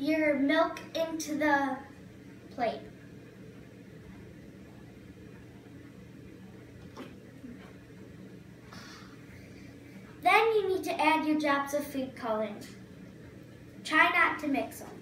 your milk into the plate. Then you need to add your drops of food coloring. Try not to mix them.